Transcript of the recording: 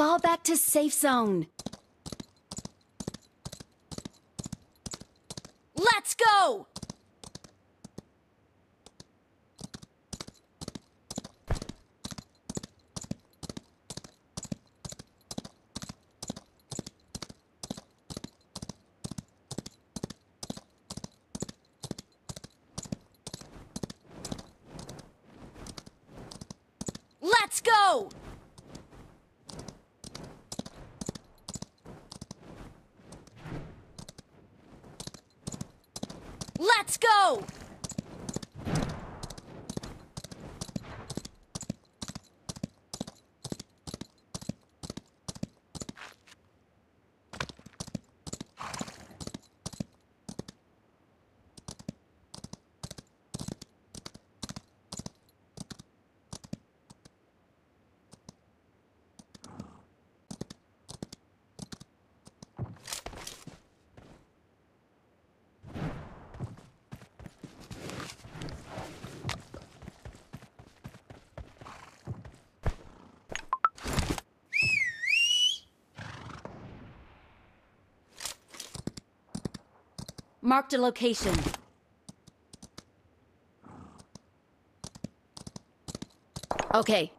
Fall back to safe zone. Let's go! Let's go! Let's go! Marked a location. Okay,